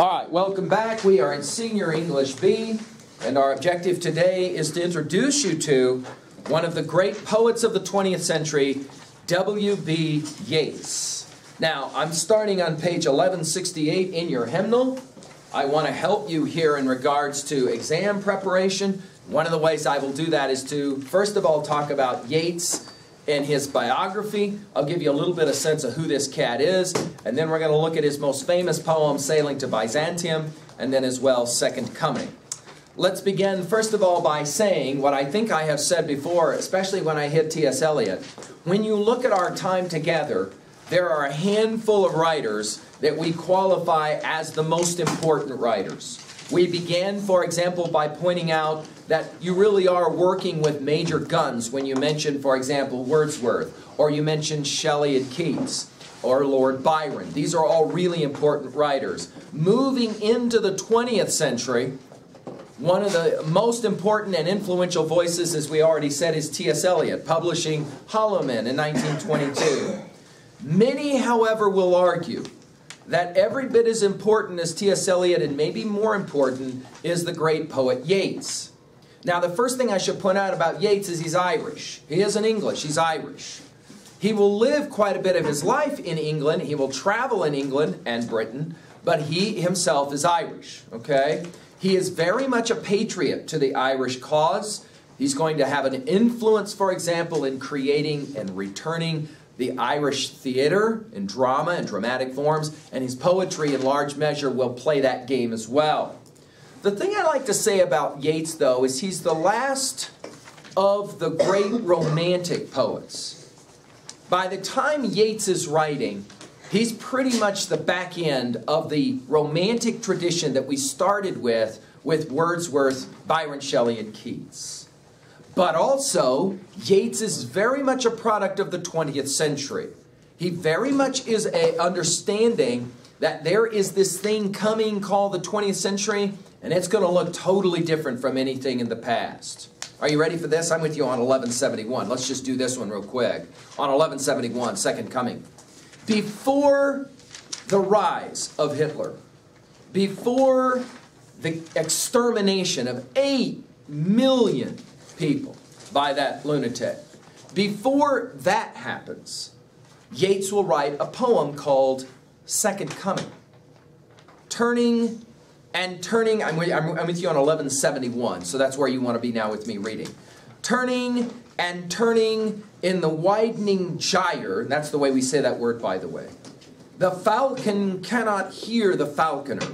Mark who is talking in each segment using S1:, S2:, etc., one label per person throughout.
S1: All right, welcome back. We are in Senior English B, and our objective today is to introduce you to one of the great poets of the 20th century, W.B. Yeats. Now, I'm starting on page 1168 in your hymnal. I want to help you here in regards to exam preparation. One of the ways I will do that is to, first of all, talk about Yeats and his biography. I'll give you a little bit of sense of who this cat is, and then we're going to look at his most famous poem, Sailing to Byzantium, and then as well, Second Coming. Let's begin, first of all, by saying what I think I have said before, especially when I hit T.S. Eliot. When you look at our time together, there are a handful of writers that we qualify as the most important writers. We began, for example, by pointing out that you really are working with major guns when you mention, for example, Wordsworth, or you mention Shelley and Keats, or Lord Byron. These are all really important writers. Moving into the 20th century, one of the most important and influential voices, as we already said, is T.S. Eliot, publishing Hollow Men in 1922. Many, however, will argue that every bit as important as T.S. Eliot, and maybe more important, is the great poet Yeats. Now, the first thing I should point out about Yeats is he's Irish. He isn't English, he's Irish. He will live quite a bit of his life in England. He will travel in England and Britain, but he himself is Irish, okay? He is very much a patriot to the Irish cause. He's going to have an influence, for example, in creating and returning the Irish theater and drama and dramatic forms, and his poetry in large measure will play that game as well. The thing I like to say about Yeats, though, is he's the last of the great romantic poets. By the time Yeats is writing, he's pretty much the back end of the romantic tradition that we started with with Wordsworth, Byron Shelley, and Keats. But also, Yeats is very much a product of the 20th century. He very much is a understanding that there is this thing coming called the 20th century, and it's going to look totally different from anything in the past. Are you ready for this? I'm with you on 1171. Let's just do this one real quick. On 1171, Second Coming. Before the rise of Hitler, before the extermination of 8 million people by that lunatic. Before that happens, Yeats will write a poem called Second Coming. Turning and turning, I'm with, I'm with you on 1171, so that's where you want to be now with me reading. Turning and turning in the widening gyre, that's the way we say that word, by the way. The falcon cannot hear the falconer.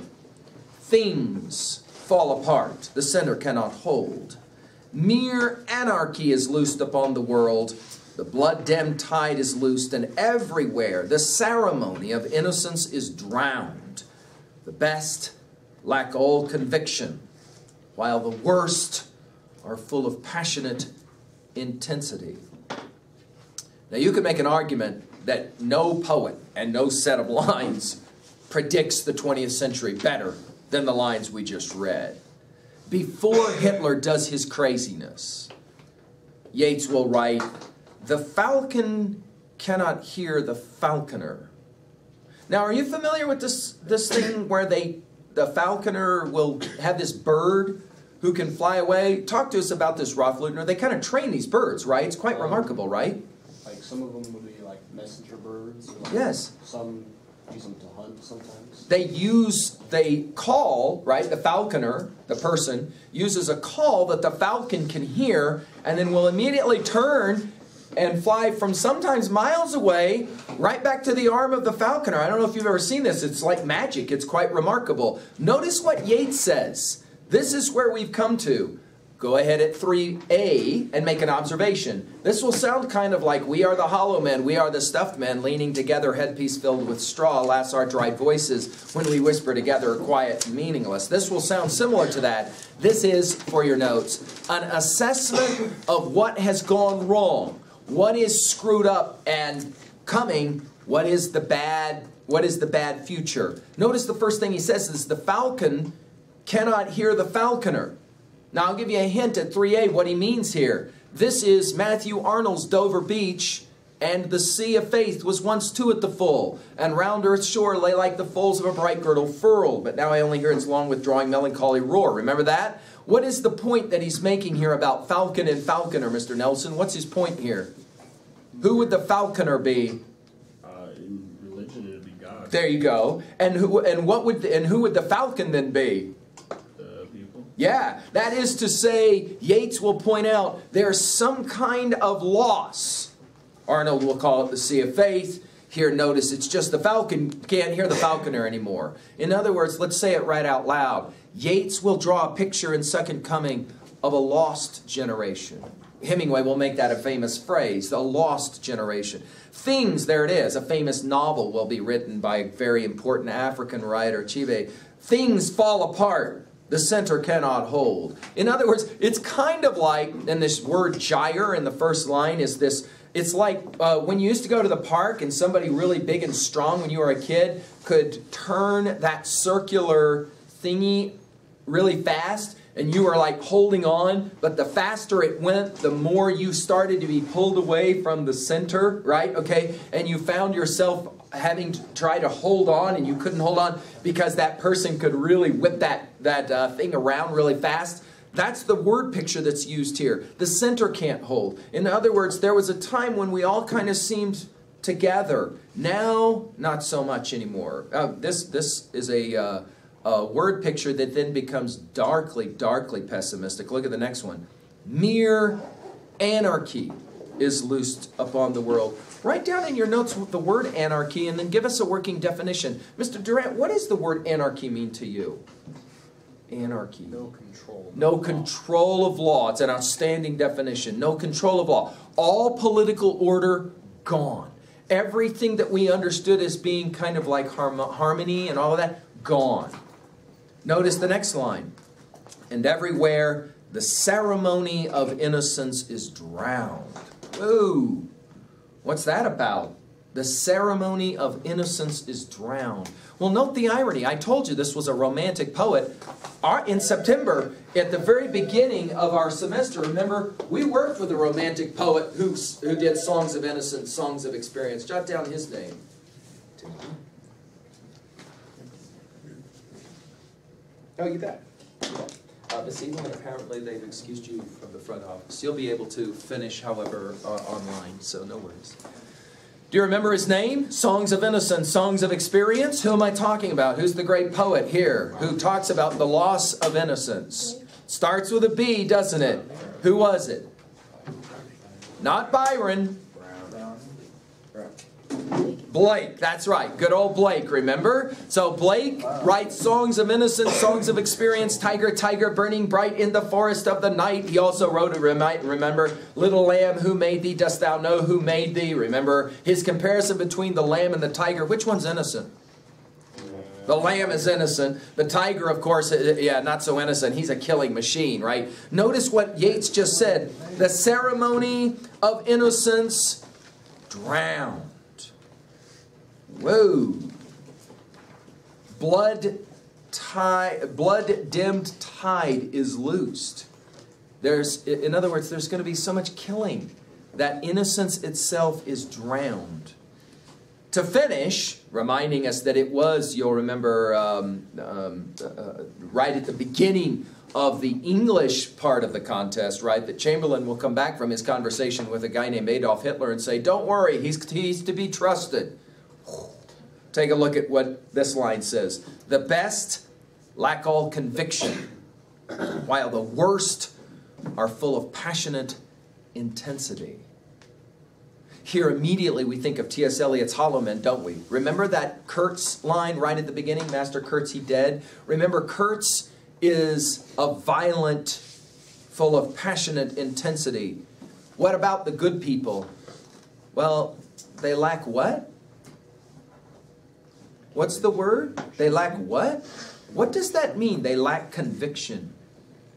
S1: Things fall apart, the center cannot hold. Mere anarchy is loosed upon the world. The blood-damned tide is loosed, and everywhere the ceremony of innocence is drowned. The best lack all conviction, while the worst are full of passionate intensity. Now, you could make an argument that no poet and no set of lines predicts the 20th century better than the lines we just read before Hitler does his craziness, Yeats will write, The falcon cannot hear the falconer. Now, are you familiar with this, this thing where they the falconer will have this bird who can fly away? Talk to us about this, Rolf Lutner. They kind of train these birds, right? It's quite um, remarkable, right?
S2: Like some of them would be like messenger birds. Like
S1: yes.
S2: Some
S1: They use, they call, right? The falconer, the person, uses a call that the falcon can hear and then will immediately turn and fly from sometimes miles away right back to the arm of the falconer. I don't know if you've ever seen this. It's like magic. It's quite remarkable. Notice what Yeats says. This is where we've come to. Go ahead at 3a and make an observation. This will sound kind of like we are the hollow men, we are the stuffed men, leaning together, headpiece filled with straw. Alas, our dried voices, when we whisper together, are quiet meaningless. This will sound similar to that. This is, for your notes, an assessment of what has gone wrong, what is screwed up and coming, what is the bad, what is the bad future. Notice the first thing he says is the falcon cannot hear the falconer. Now, I'll give you a hint at 3a what he means here. This is Matthew Arnold's Dover Beach And the sea of faith was once two at the full, and round earth's shore lay like the folds of a bright girdle furled. But now I only hear its long withdrawing melancholy roar. Remember that? What is the point that he's making here about falcon and falconer, Mr. Nelson? What's his point here? Who would the falconer be?
S3: Uh, in religion, it'd be God.
S1: There you go. And who and what would and who would the falcon then be? Yeah, that is to say, Yeats will point out there's some kind of loss. Arnold will call it the sea of faith. Here, notice it's just the falcon, can't hear the falconer anymore. In other words, let's say it right out loud. Yeats will draw a picture in Second Coming of a lost generation. Hemingway will make that a famous phrase, the lost generation. Things, there it is, a famous novel will be written by a very important African writer, Achebe. Things fall apart the center cannot hold. In other words, it's kind of like, and this word gyre in the first line is this it's like uh, when you used to go to the park and somebody really big and strong when you were a kid could turn that circular thingy really fast and you were like holding on, but the faster it went, the more you started to be pulled away from the center, right? Okay, and you found yourself having to try to hold on and you couldn't hold on because that person could really whip that, that uh, thing around really fast. That's the word picture that's used here. The center can't hold. In other words, there was a time when we all kind of seemed together. Now, not so much anymore. Uh, this, this is a, uh, a word picture that then becomes darkly, darkly pessimistic. Look at the next one. Mere anarchy is loosed upon the world. Write down in your notes the word anarchy and then give us a working definition. Mr. Durant, what does the word anarchy mean to you? Anarchy.
S2: No control.
S1: No control of law. It's an outstanding definition. No control of law. All political order gone. Everything that we understood as being kind of like harmony and all of that, gone. Notice the next line. And everywhere the ceremony of innocence is drowned. Ooh, what's that about? The ceremony of innocence is drowned. Well, note the irony. I told you this was a romantic poet. Our, in September, at the very beginning of our semester, remember, we worked with a romantic poet who, who did Songs of Innocence, Songs of Experience. Jot down his name. Oh, you bet. Uh, Miss Evelyn, apparently they've excused you from the front office. You'll be able to finish, however, uh, online, so no worries. Do you remember his name? Songs of Innocence, Songs of Experience? Who am I talking about? Who's the great poet here who talks about the loss of innocence? Starts with a B, doesn't it? Who was it? Not Byron. Blake, that's right. Good old Blake, remember? So Blake writes songs of innocence, songs of experience, tiger, tiger, burning bright in the forest of the night. He also wrote remember, little lamb, who made thee? Dost thou know who made thee? Remember his comparison between the lamb and the tiger. Which one's innocent? The lamb is innocent. The tiger, of course, uh, uh, yeah, not so innocent. He's a killing machine, right? Notice what Yeats just said. The ceremony of innocence drowned. Whoa. Blood tide, blood dimmed tide is loosed. There's, in other words, there's going to be so much killing that innocence itself is drowned. To finish, reminding us that it was, you'll remember, um, um, uh, right at the beginning of the English part of the contest, right, that Chamberlain will come back from his conversation with a guy named Adolf Hitler and say, Don't worry, he's, he's to be trusted. Take a look at what this line says. The best lack all conviction, while the worst are full of passionate intensity. Here, immediately, we think of T.S. Eliot's Hollow Men, don't we? Remember that Kurtz line right at the beginning? Master Kurtz, he dead. Remember, Kurtz is a violent, full of passionate intensity. What about the good people? Well, they lack what? What's the word? They lack what? What does that mean? They lack conviction.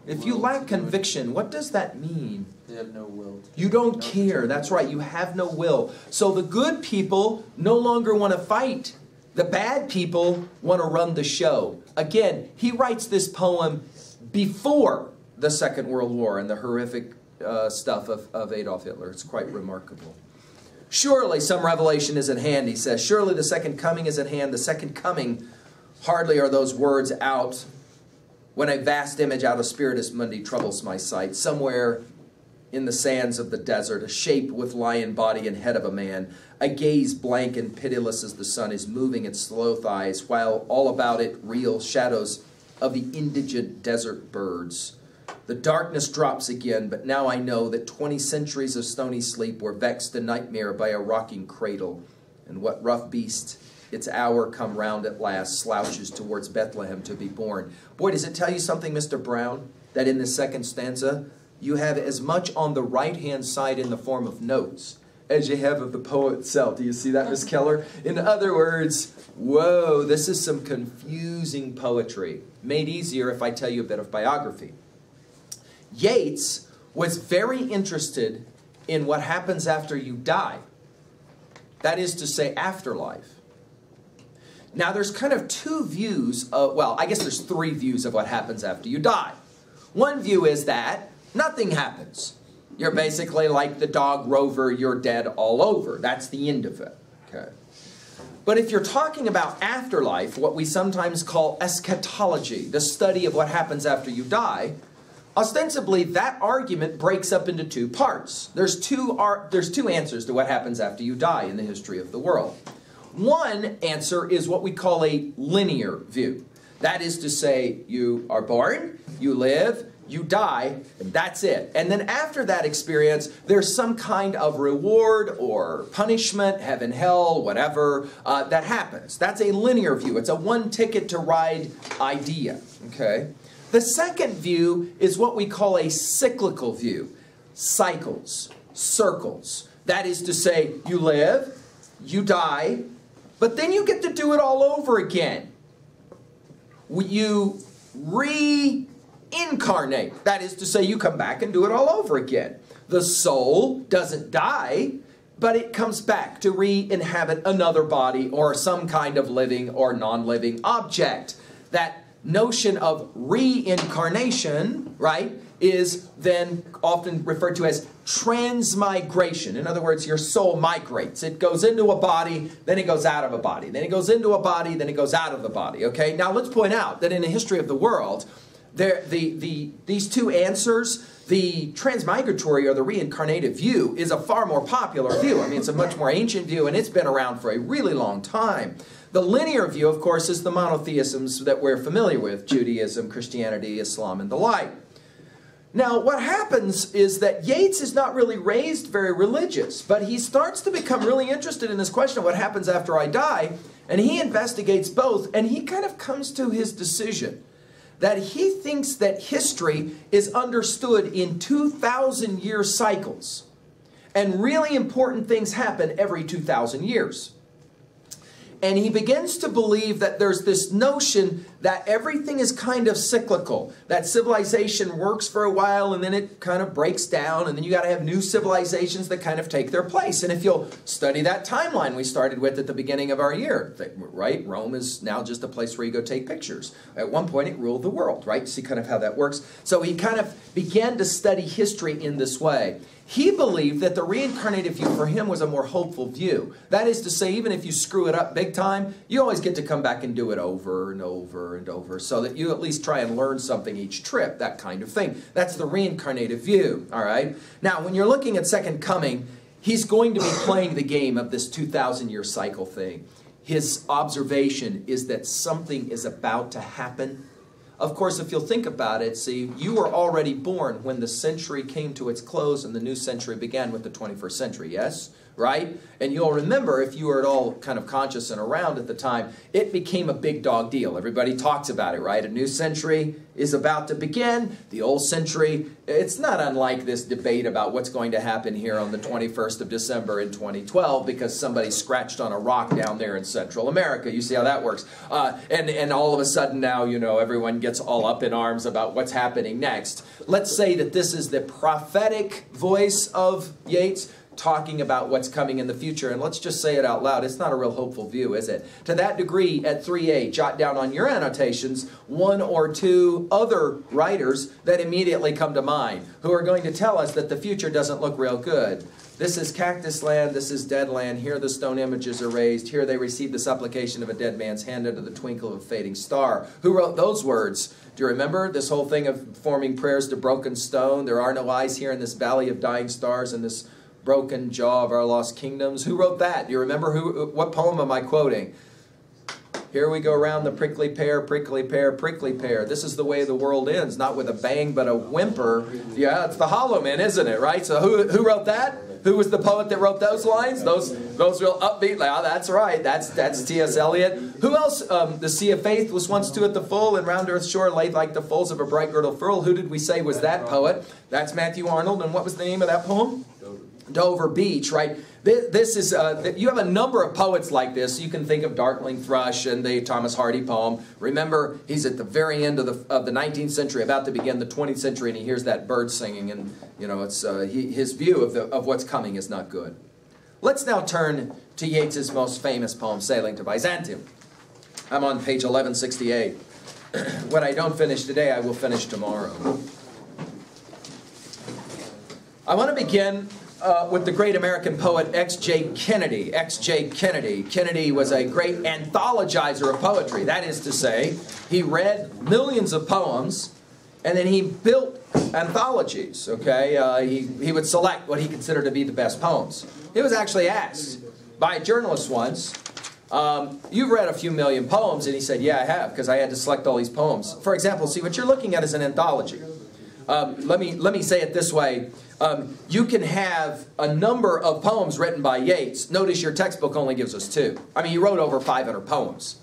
S1: If you lack conviction, what does that mean?
S2: They have no will.
S1: You don't care. That's right. You have no will. So the good people no longer want to fight. The bad people want to run the show. Again, he writes this poem before the Second World War and the horrific uh, stuff of, of Adolf Hitler. It's quite remarkable. Surely some revelation is at hand, he says. Surely the second coming is at hand. The second coming, hardly are those words out when a vast image out of Spiritus Mundi troubles my sight. Somewhere in the sands of the desert, a shape with lion body and head of a man, a gaze blank and pitiless as the sun is moving its slow thighs, while all about it reel shadows of the indigent desert birds. The darkness drops again, but now I know that 20 centuries of stony sleep were vexed to nightmare by a rocking cradle. And what rough beast, its hour come round at last, slouches towards Bethlehem to be born. Boy, does it tell you something, Mr. Brown, that in the second stanza, you have as much on the right-hand side in the form of notes as you have of the poet itself. Do you see that, Miss Keller? In other words, whoa, this is some confusing poetry, made easier if I tell you a bit of biography. Yeats was very interested in what happens after you die. That is to say, afterlife. Now, there's kind of two views, of, well, I guess there's three views of what happens after you die. One view is that nothing happens. You're basically like the dog rover, you're dead all over. That's the end of it. Okay. But if you're talking about afterlife, what we sometimes call eschatology, the study of what happens after you die, ostensibly that argument breaks up into two parts. There's two, there's two answers to what happens after you die in the history of the world. One answer is what we call a linear view. That is to say, you are born, you live, you die, and that's it. And then after that experience, there's some kind of reward or punishment, heaven, hell, whatever, uh, that happens. That's a linear view. It's a one ticket to ride idea, okay? The second view is what we call a cyclical view. Cycles, circles. That is to say, you live, you die, but then you get to do it all over again. You reincarnate. That is to say, you come back and do it all over again. The soul doesn't die, but it comes back to re inhabit another body or some kind of living or non living object. That notion of reincarnation, right, is then often referred to as transmigration. In other words, your soul migrates. It goes into a body, then it goes out of a body. Then it goes into a body, then it goes out of the body. Okay? Now let's point out that in the history of the world, there, the, the, these two answers, the transmigratory or the reincarnative view is a far more popular view. I mean, it's a much more ancient view and it's been around for a really long time. The linear view, of course, is the monotheisms that we're familiar with Judaism, Christianity, Islam, and the like. Now, what happens is that Yeats is not really raised very religious, but he starts to become really interested in this question of what happens after I die, and he investigates both, and he kind of comes to his decision that he thinks that history is understood in 2,000 year cycles, and really important things happen every 2,000 years. And he begins to believe that there's this notion that everything is kind of cyclical, that civilization works for a while and then it kind of breaks down, and then you got to have new civilizations that kind of take their place. And if you'll study that timeline we started with at the beginning of our year, right? Rome is now just a place where you go take pictures. At one point, it ruled the world, right? See kind of how that works. So he kind of began to study history in this way. He believed that the reincarnated view for him was a more hopeful view. That is to say, even if you screw it up big time, you always get to come back and do it over and over and over so that you at least try and learn something each trip, that kind of thing. That's the reincarnated view, all right? Now, when you're looking at Second Coming, he's going to be playing the game of this 2,000 year cycle thing. His observation is that something is about to happen of course, if you'll think about it, see, you were already born when the century came to its close and the new century began with the 21st century, yes? Right? And you'll remember, if you were at all kind of conscious and around at the time, it became a big dog deal. Everybody talks about it, right? A new century is about to begin. The old century, it's not unlike this debate about what's going to happen here on the 21st of December in 2012 because somebody scratched on a rock down there in Central America. You see how that works. Uh, and, and all of a sudden now, you know, everyone gets all up in arms about what's happening next. Let's say that this is the prophetic voice of Yeats talking about what's coming in the future. And let's just say it out loud. It's not a real hopeful view, is it? To that degree, at 3A, jot down on your annotations one or two other writers that immediately come to mind who are going to tell us that the future doesn't look real good. This is cactus land, this is dead land. Here the stone images are raised. Here they receive the supplication of a dead man's hand under the twinkle of a fading star. Who wrote those words? Do you remember this whole thing of forming prayers to broken stone? There are no eyes here in this valley of dying stars and this broken jaw of our lost kingdoms. Who wrote that? You remember who what poem am I quoting? Here we go around the prickly pear, prickly pear, prickly pear. This is the way the world ends, not with a bang but a whimper. Yeah, it's the Hollow Man, isn't it? Right? So who, who wrote that? Who was the poet that wrote those lines? Those those real upbeat. Like, Oh, that's right. That's that's T.S. Eliot. Who else? Um, the Sea of Faith was once too at the full, and round earth's shore laid like the folds of a bright girdle furl. Who did we say was that poet? That's Matthew Arnold. And what was the name of that poem? Dover Beach, right? This is, uh, you have a number of poets like this. You can think of Darkling Thrush and the Thomas Hardy poem. Remember, he's at the very end of the, of the 19th century, about to begin the 20th century, and he hears that bird singing, and, you know, it's, uh, he, his view of, the, of what's coming is not good. Let's now turn to Yeats's most famous poem, Sailing to Byzantium. I'm on page 1168. what I don't finish today, I will finish tomorrow. I want to begin uh, with the great American poet X.J. Kennedy. X.J. Kennedy. Kennedy was a great anthologizer of poetry. That is to say, he read millions of poems and then he built anthologies, okay? Uh, he, he would select what he considered to be the best poems. He was actually asked by a journalist once, um, you've read a few million poems, and he said, yeah, I have, because I had to select all these poems. For example, see, what you're looking at is an anthology. Um, let, me, let me say it this way. Um, you can have a number of poems written by Yeats. Notice your textbook only gives us two. I mean, he wrote over 500 poems.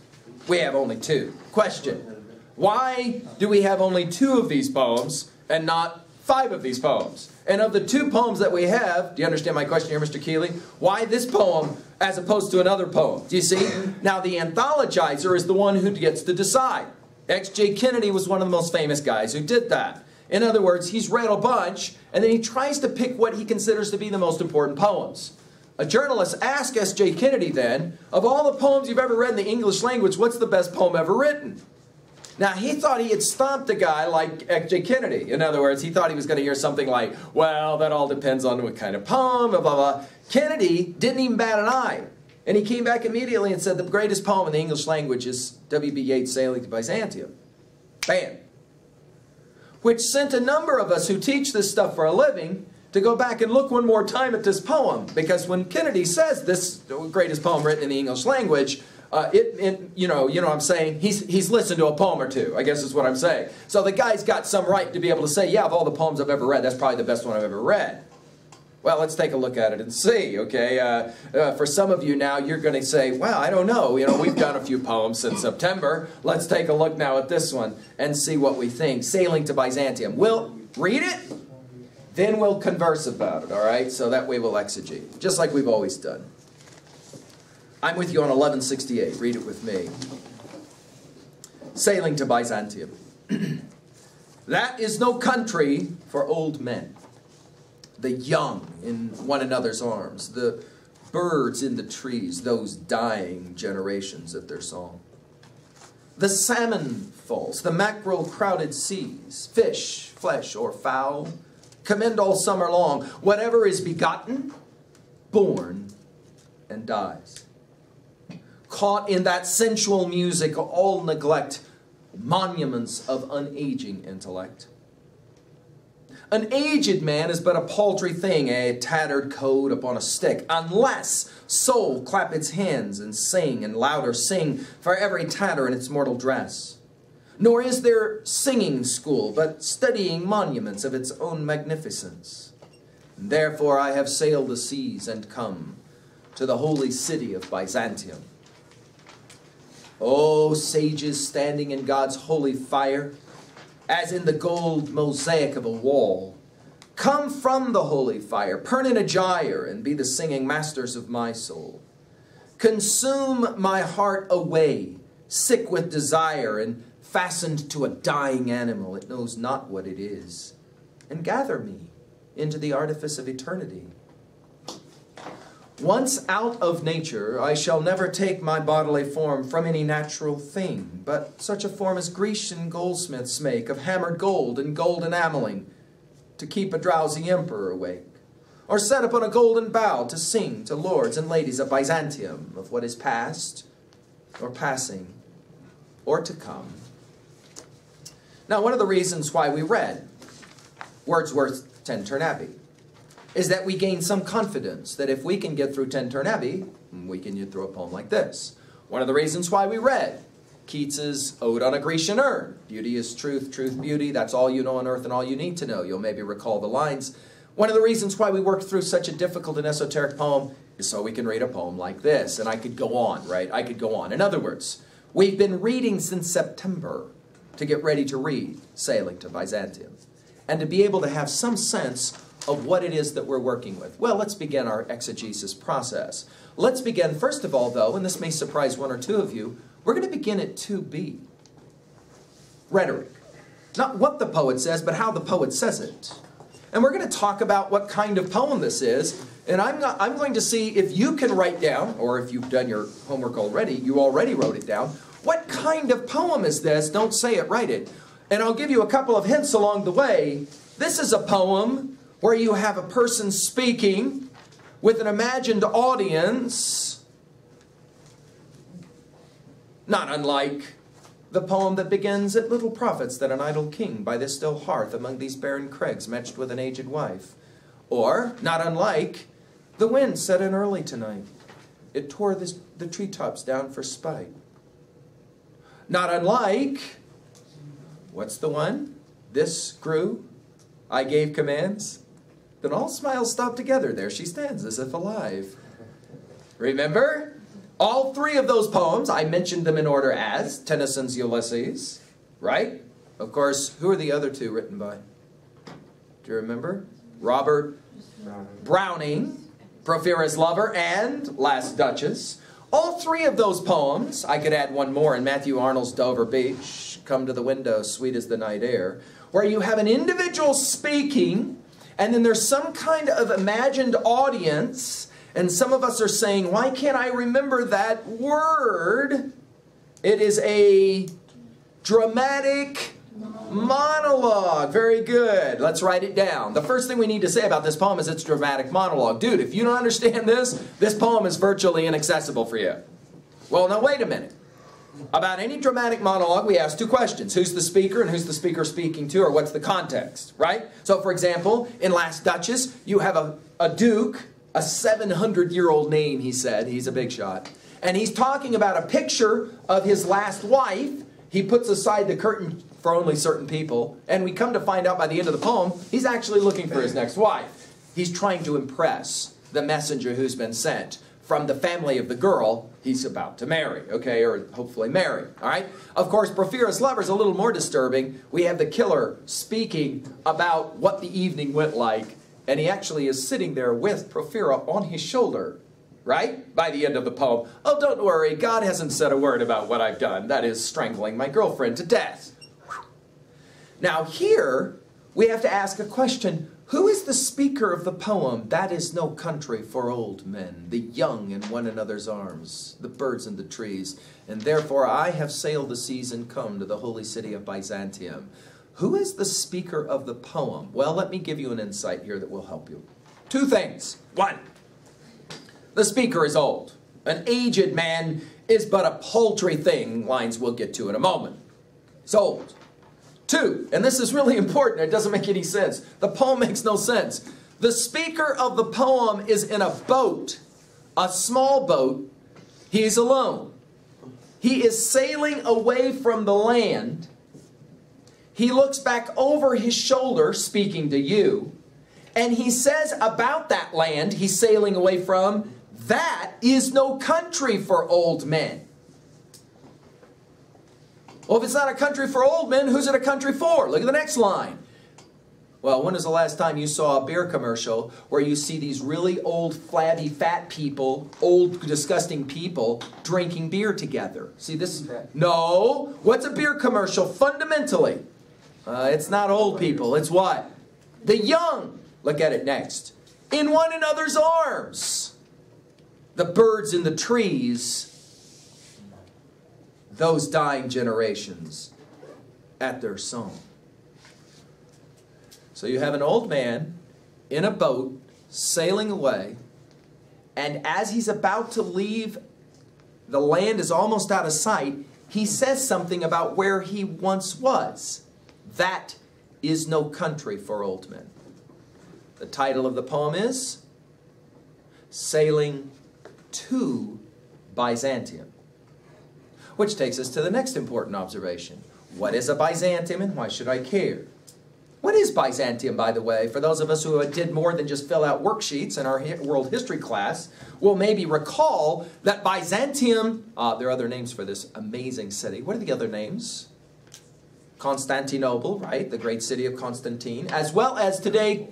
S1: We have only two. Question. Why do we have only two of these poems and not five of these poems? And of the two poems that we have, do you understand my question here, Mr. Keeley? Why this poem as opposed to another poem? Do you see? Now, the anthologizer is the one who gets to decide. X.J. Kennedy was one of the most famous guys who did that. In other words, he's read a bunch, and then he tries to pick what he considers to be the most important poems. A journalist asked X.J. Kennedy then, of all the poems you've ever read in the English language, what's the best poem ever written? Now, he thought he had stomped a guy like X.J. Kennedy. In other words, he thought he was going to hear something like, well, that all depends on what kind of poem, blah, blah, blah. Kennedy didn't even bat an eye. And he came back immediately and said, the greatest poem in the English language is W.B. Yeats' Sailing to Byzantium. Bam which sent a number of us who teach this stuff for a living to go back and look one more time at this poem. Because when Kennedy says this greatest poem written in the English language, uh, it, it, you know, you know what I'm saying? He's, he's listened to a poem or two, I guess is what I'm saying. So the guy's got some right to be able to say, yeah, of all the poems I've ever read, that's probably the best one I've ever read. Well, let's take a look at it and see, okay? Uh, uh, for some of you now, you're going to say, well, I don't know. You know, we've done a few poems since September. Let's take a look now at this one and see what we think. Sailing to Byzantium. We'll read it, then we'll converse about it, all right? So that way we'll exegete, just like we've always done. I'm with you on 1168. Read it with me. Sailing to Byzantium. that is no country for old men the young in one another's arms, the birds in the trees, those dying generations at their song. The salmon falls, the mackerel crowded seas, fish, flesh, or fowl, commend all summer long. Whatever is begotten, born, and dies. Caught in that sensual music, all neglect, monuments of unaging intellect. An aged man is but a paltry thing, a tattered coat upon a stick, unless soul clap its hands and sing, and louder sing for every tatter in its mortal dress. Nor is there singing school, but studying monuments of its own magnificence. And therefore I have sailed the seas and come to the holy city of Byzantium. O sages standing in God's holy fire, as in the gold mosaic of a wall. Come from the holy fire, burn in a gyre, and be the singing masters of my soul. Consume my heart away, sick with desire, and fastened to a dying animal, it knows not what it is, and gather me into the artifice of eternity. Once out of nature, I shall never take my bodily form from any natural thing, but such a form as Grecian goldsmiths make of hammered gold and gold enameling, to keep a drowsy emperor awake. or set upon a golden bough to sing to lords and ladies of Byzantium of what is past, or passing, or to come. Now, one of the reasons why we read Wordsworth's Tintern Abbey is that we gain some confidence that if we can get through Tintern Abbey, we can get through a poem like this. One of the reasons why we read Keats's Ode on a Grecian Urn. Beauty is truth, truth, beauty. That's all you know on earth and all you need to know. You'll maybe recall the lines. One of the reasons why we worked through such a difficult and esoteric poem is so we can read a poem like this. And I could go on, right? I could go on. In other words, we've been reading since September to get ready to read Sailing to Byzantium and to be able to have some sense of what it is that we're working with. Well, let's begin our exegesis process. Let's begin, first of all, though, and this may surprise one or two of you, we're going to begin at 2b rhetoric. Not what the poet says, but how the poet says it. And we're going to talk about what kind of poem this is. And I'm, not, I'm going to see if you can write down, or if you've done your homework already, you already wrote it down, what kind of poem is this? Don't say it, write it. And I'll give you a couple of hints along the way. This is a poem where you have a person speaking with an imagined audience, not unlike the poem that begins at little profits that an idle king by this still hearth among these barren crags matched with an aged wife. Or, not unlike, the wind set in early tonight. It tore this, the treetops down for spite. Not unlike, what's the one? This grew, I gave commands. Then all smiles stop together. There she stands as if alive. Remember? All three of those poems, I mentioned them in order as Tennyson's Ulysses, right? Of course, who are the other two written by? Do you remember? Robert Browning, Porphyria's Lover, and Last Duchess. All three of those poems, I could add one more in Matthew Arnold's Dover Beach, Come to the Window, Sweet as the Night Air, where you have an individual speaking, and then there's some kind of imagined audience, and some of us are saying, why can't I remember that word? It is a dramatic monologue. Very good. Let's write it down. The first thing we need to say about this poem is it's dramatic monologue. Dude, if you don't understand this, this poem is virtually inaccessible for you. Well, now wait a minute. About any dramatic monologue, we ask two questions. Who's the speaker and who's the speaker speaking to, or what's the context, right? So, for example, in Last Duchess, you have a, a duke, a 700-year-old name, he said. He's a big shot. And he's talking about a picture of his last wife. He puts aside the curtain for only certain people. And we come to find out by the end of the poem, he's actually looking for his next wife. He's trying to impress the messenger who's been sent from the family of the girl he's about to marry, okay, or hopefully marry, all right? Of course, Porphyria's lover is a little more disturbing. We have the killer speaking about what the evening went like, and he actually is sitting there with Porphyria on his shoulder, right? By the end of the poem. Oh, don't worry, God hasn't said a word about what I've done. That is strangling my girlfriend to death. Now, here, we have to ask a question Who is the speaker of the poem? That is no country for old men, the young in one another's arms, the birds in the trees. And therefore I have sailed the seas and come to the holy city of Byzantium. Who is the speaker of the poem? Well, let me give you an insight here that will help you. Two things. One, the speaker is old. An aged man is but a paltry thing, lines we'll get to in a moment. He's old. Two, and this is really important, it doesn't make any sense. The poem makes no sense. The speaker of the poem is in a boat, a small boat. He's alone. He is sailing away from the land. He looks back over his shoulder, speaking to you, and he says about that land he's sailing away from, that is no country for old men. Well, if it's not a country for old men, who's it a country for? Look at the next line. Well, when is the last time you saw a beer commercial where you see these really old, flabby, fat people, old, disgusting people drinking beer together? See this? No. What's a beer commercial fundamentally? Uh, it's not old people. It's what? The young. Look at it next. In one another's arms. The birds in the trees those dying generations at their song. So you have an old man in a boat sailing away, and as he's about to leave, the land is almost out of sight, he says something about where he once was. That is no country for old men. The title of the poem is Sailing to Byzantium. Which takes us to the next important observation. What is a Byzantium and why should I care? What is Byzantium, by the way? For those of us who did more than just fill out worksheets in our world history class, will maybe recall that Byzantium, uh, there are other names for this amazing city. What are the other names? Constantinople, right? The great city of Constantine, as well as today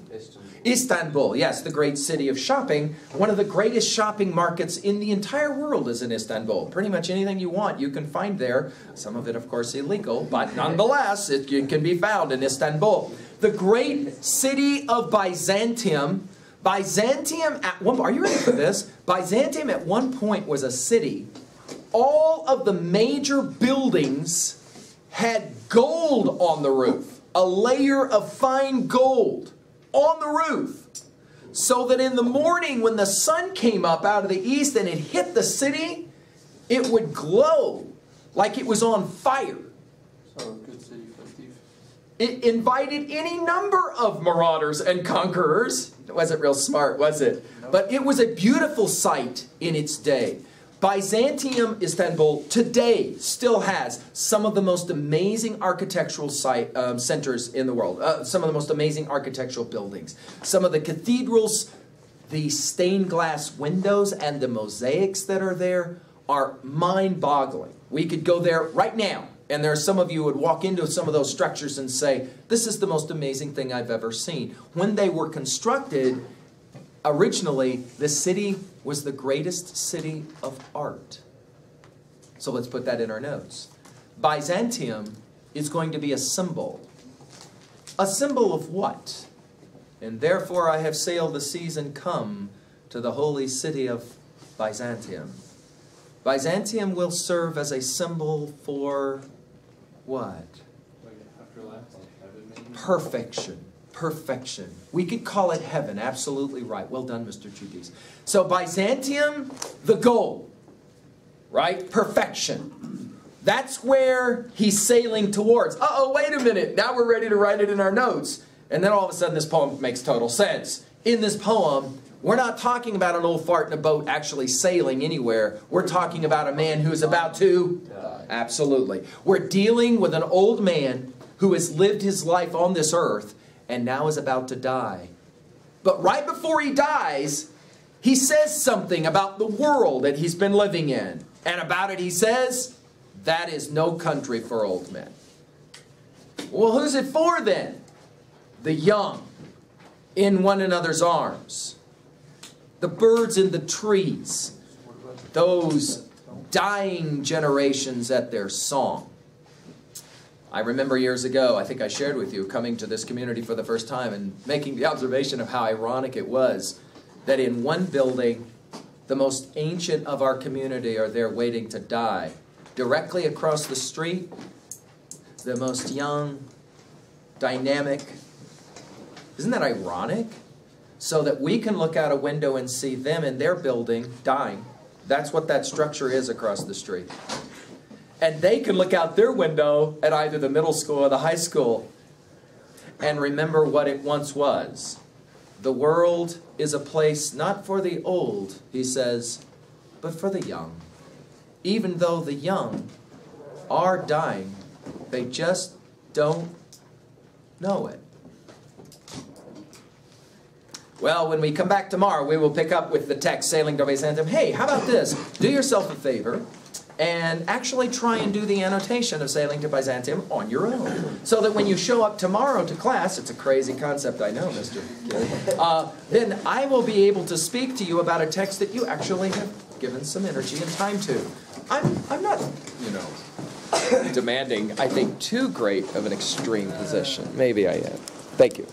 S1: Istanbul, yes, the great city of shopping. One of the greatest shopping markets in the entire world is in Istanbul. Pretty much anything you want you can find there. Some of it, of course, illegal, but nonetheless, it, it can be found in Istanbul. The great city of Byzantium. Byzantium at one are you ready for this? Byzantium at one point was a city. All of the major buildings had gold on the roof, a layer of fine gold on the roof. So that in the morning, when the sun came up out of the east and it hit the city, it would glow like it was on fire.
S2: So a good city for thief.
S1: It invited any number of marauders and conquerors. It wasn't real smart, was it? But it was a beautiful sight in its day. Byzantium, Istanbul, today still has some of the most amazing architectural site, um, centers in the world, uh, some of the most amazing architectural buildings. Some of the cathedrals, the stained glass windows, and the mosaics that are there are mind boggling. We could go there right now, and there are some of you would walk into some of those structures and say, This is the most amazing thing I've ever seen. When they were constructed, originally, the city was the greatest city of art. So let's put that in our notes. Byzantium is going to be a symbol. A symbol of what? And therefore I have sailed the seas and come to the holy city of Byzantium. Byzantium will serve as a symbol for what?
S2: Like afterlife, like heaven maybe?
S1: Perfection perfection. We could call it heaven. Absolutely right. Well done, Mr. Chubis. So Byzantium, the goal, right? Perfection. That's where he's sailing towards. Uh oh, wait a minute. Now we're ready to write it in our notes. And then all of a sudden, this poem makes total sense. In this poem, we're not talking about an old fart in a boat actually sailing anywhere. We're talking about a man who's about to die. Absolutely. We're dealing with an old man who has lived his life on this earth and now is about to die. But right before he dies, he says something about the world that he's been living in. And about it, he says, That is no country for old men. Well, who's it for then? The young in one another's arms, the birds in the trees, those dying generations at their song. I remember years ago, I think I shared with you, coming to this community for the first time and making the observation of how ironic it was that in one building, the most ancient of our community are there waiting to die. Directly across the street, the most young, dynamic. Isn't that ironic? So that we can look out a window and see them in their building dying. That's what that structure is across the street and they can look out their window at either the middle school or the high school and remember what it once was. The world is a place not for the old, he says, but for the young. Even though the young are dying, they just don't know it. Well, when we come back tomorrow, we will pick up with the text sailing to Byzantium. Hey, how about this? Do yourself a favor and actually try and do the annotation of sailing to Byzantium on your own. So that when you show up tomorrow to class, it's a crazy concept, I know, Mr. Uh, then I will be able to speak to you about a text that you actually have given some energy and time to. I'm, I'm not, you know, demanding, I think, too great of an extreme position. Maybe I am. Thank you.